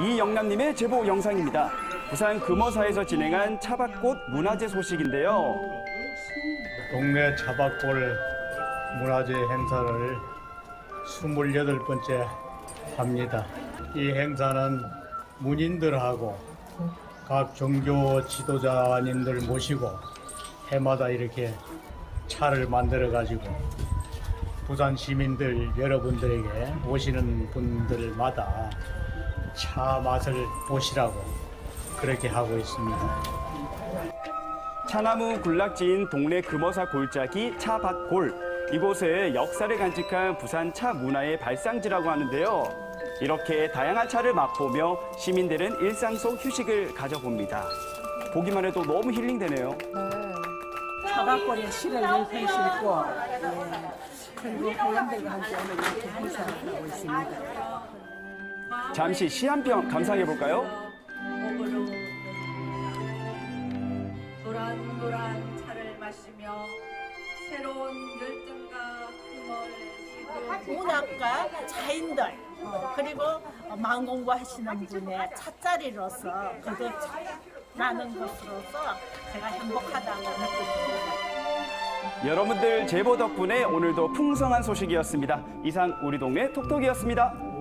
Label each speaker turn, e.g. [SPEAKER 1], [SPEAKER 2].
[SPEAKER 1] 이영남님의 제보 영상입니다. 부산 금어사에서 진행한 차박꽃 문화제 소식인데요.
[SPEAKER 2] 동네 차박골 문화재 행사를 28번째 합니다. 이 행사는 문인들하고 각 종교 지도자님들 모시고 해마다 이렇게 차를 만들어 가지고 부산 시민들 여러분들에게 오시는 분들마다 차 맛을 보시라고 그렇게 하고 있습니다.
[SPEAKER 1] 차나무 군락지인 동네 금어사 골짜기 차박골. 이곳은 역사를 간직한 부산 차 문화의 발상지라고 하는데요. 이렇게 다양한 차를 맛보며 시민들은 일상 속 휴식을 가져봅니다. 보기만 해도 너무 힐링되네요.
[SPEAKER 3] 차박골에 실을 일편 싣고 예, 그리고 회원들과 함께 오늘 이렇게 행사를 하고 있습니다.
[SPEAKER 1] 잠시 시한편 감상해 볼까요?
[SPEAKER 4] 목으로 도란도란 차를 마시며 새로운 열정과 힘을
[SPEAKER 5] 문학과 자인들 어, 그리고 마음 공부하시는 분의 찻자리로서 거듭나는 것으로서 제가 행복하다고 느낍니다.
[SPEAKER 1] 여러분들 제보 덕분에 오늘도 풍성한 소식이었습니다. 이상 우리 동네 톡톡이었습니다.